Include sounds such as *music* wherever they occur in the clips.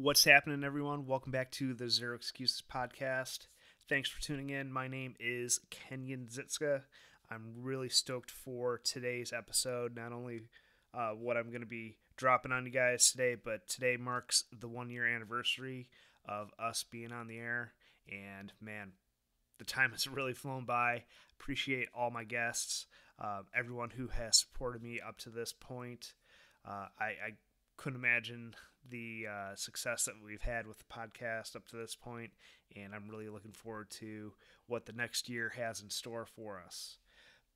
What's happening, everyone? Welcome back to the Zero Excuses podcast. Thanks for tuning in. My name is Kenyon Zitzka. I'm really stoked for today's episode. Not only uh, what I'm going to be dropping on you guys today, but today marks the one year anniversary of us being on the air. And man, the time has *laughs* really flown by. Appreciate all my guests, uh, everyone who has supported me up to this point. Uh, I, I, couldn't imagine the uh, success that we've had with the podcast up to this point, and I'm really looking forward to what the next year has in store for us.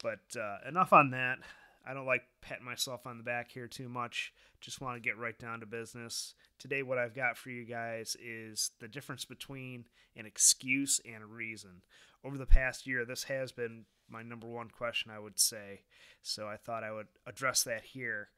But uh, enough on that. I don't like patting myself on the back here too much. Just want to get right down to business. Today, what I've got for you guys is the difference between an excuse and a reason. Over the past year, this has been my number one question, I would say. So I thought I would address that here.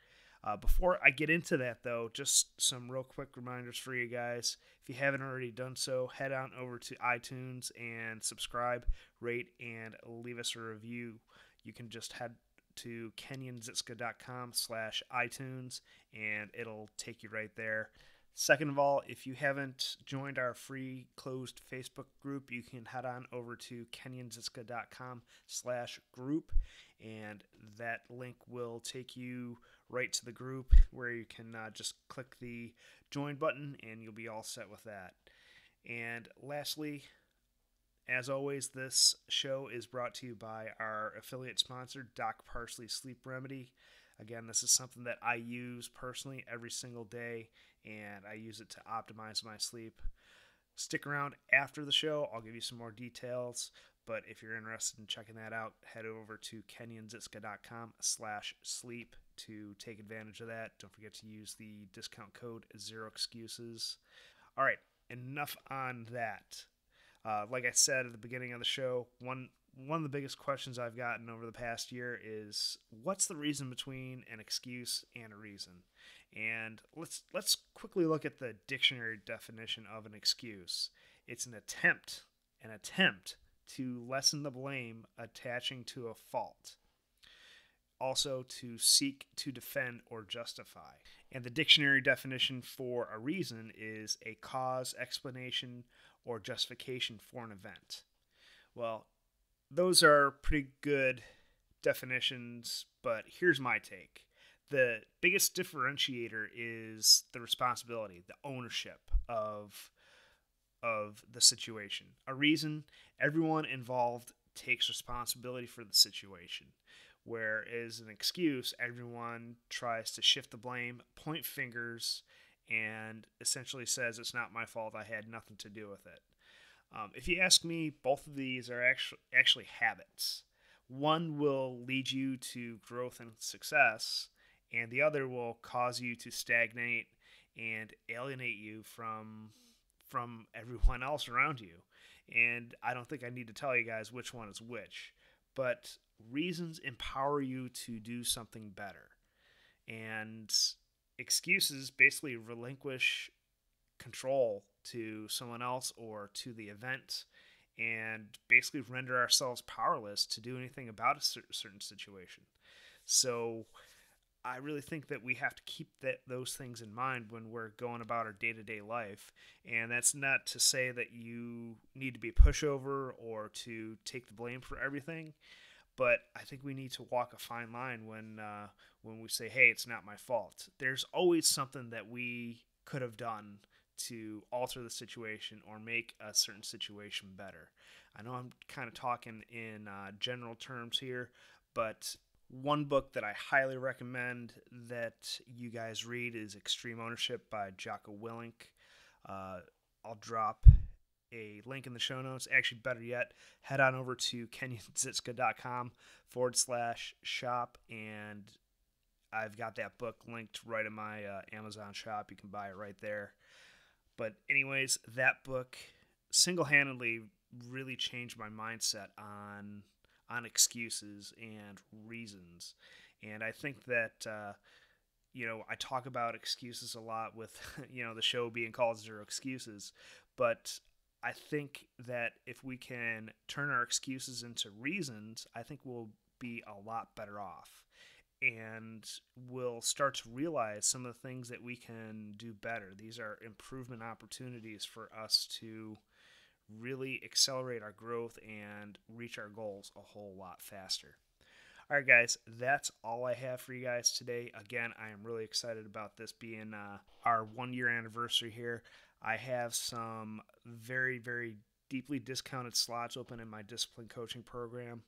Uh, before I get into that, though, just some real quick reminders for you guys. If you haven't already done so, head on over to iTunes and subscribe, rate, and leave us a review. You can just head to kenyonzitzka.com slash iTunes and it'll take you right there. Second of all, if you haven't joined our free closed Facebook group, you can head on over to kenyonzitzka.com slash group and that link will take you right to the group where you can uh, just click the join button and you'll be all set with that. And lastly, as always, this show is brought to you by our affiliate sponsor, Doc Parsley Sleep Remedy. Again, this is something that I use personally every single day, and I use it to optimize my sleep. Stick around after the show, I'll give you some more details. But if you're interested in checking that out, head over to kenyonzitzka.com slash sleep to take advantage of that. Don't forget to use the discount code Zero Excuses. All right, enough on that. Uh, like I said at the beginning of the show, one one of the biggest questions I've gotten over the past year is what's the reason between an excuse and a reason? And let's let's quickly look at the dictionary definition of an excuse. It's an attempt, an attempt to lessen the blame attaching to a fault. Also, to seek to defend or justify. And the dictionary definition for a reason is a cause, explanation, or justification for an event. Well, those are pretty good definitions, but here's my take. The biggest differentiator is the responsibility, the ownership of of the situation. A reason everyone involved takes responsibility for the situation. Whereas an excuse, everyone tries to shift the blame, point fingers, and essentially says it's not my fault. I had nothing to do with it. Um, if you ask me, both of these are actually actually habits. One will lead you to growth and success, and the other will cause you to stagnate and alienate you from from everyone *laughs* else around you. And I don't think I need to tell you guys which one is which, but reasons empower you to do something better. And excuses basically relinquish control to someone else or to the event and basically render ourselves powerless to do anything about a certain situation. So I really think that we have to keep that those things in mind when we're going about our day-to-day life. And that's not to say that you need to be a pushover or to take the blame for everything but I think we need to walk a fine line when uh, when we say, "Hey, it's not my fault." There's always something that we could have done to alter the situation or make a certain situation better. I know I'm kind of talking in uh, general terms here, but one book that I highly recommend that you guys read is Extreme Ownership by Jocko Willink. Uh, I'll drop a link in the show notes. Actually, better yet, head on over to *laughs* kenyonzitzka.com forward slash shop, and I've got that book linked right in my uh, Amazon shop. You can buy it right there. But, anyways, that book single handedly really changed my mindset on on excuses and reasons. And I think that uh, you know I talk about excuses a lot with *laughs* you know the show being called Zero Excuses, but I think that if we can turn our excuses into reasons, I think we'll be a lot better off. and we'll start to realize some of the things that we can do better. These are improvement opportunities for us to really accelerate our growth and reach our goals a whole lot faster. All right, guys, that's all I have for you guys today. Again, I am really excited about this being uh, our one year anniversary here. I have some very, very deeply discounted slots open in my discipline coaching program.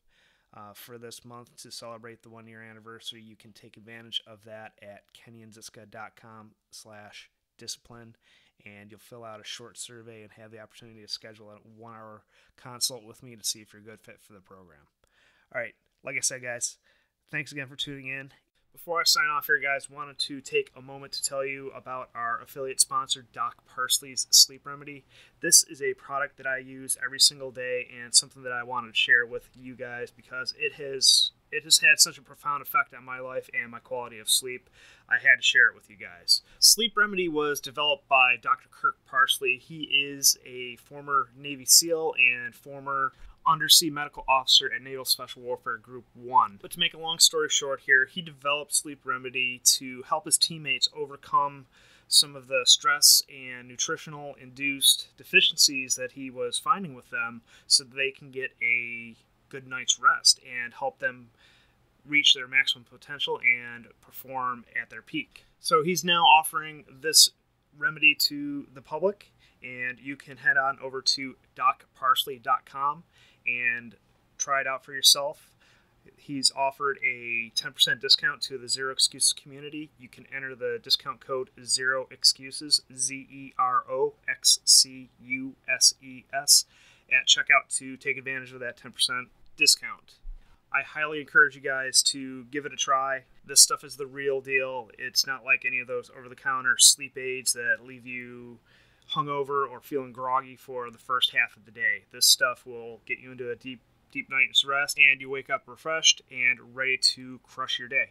Uh, for this month to celebrate the one year anniversary, you can take advantage of that at kenyonzitzka.com slash discipline and you'll fill out a short survey and have the opportunity to schedule a one hour consult with me to see if you're a good fit for the program. All right, like I said, guys, thanks again for tuning in. Before I sign off here, guys, wanted to take a moment to tell you about our affiliate sponsor, Doc Parsley's Sleep Remedy. This is a product that I use every single day and something that I wanted to share with you guys because it has it has had such a profound effect on my life and my quality of sleep. I had to share it with you guys. Sleep Remedy was developed by Dr. Kirk Parsley. He is a former Navy SEAL and former undersea medical officer at Naval Special Warfare Group 1. But to make a long story short here, he developed Sleep Remedy to help his teammates overcome some of the stress and nutritional induced deficiencies that he was finding with them so they can get a good night's rest and help them reach their maximum potential and perform at their peak. So he's now offering this remedy to the public, and you can head on over to docparsley.com and try it out for yourself. He's offered a 10% discount to the Zero Excuses community. You can enter the discount code Zero Excuses, Z E R O X C U S E S, at checkout to take advantage of that 10% discount. I highly encourage you guys to give it a try. This stuff is the real deal. It's not like any of those over the counter sleep aids that leave you hungover or feeling groggy for the first half of the day. This stuff will get you into a deep, deep night's rest and you wake up refreshed and ready to crush your day.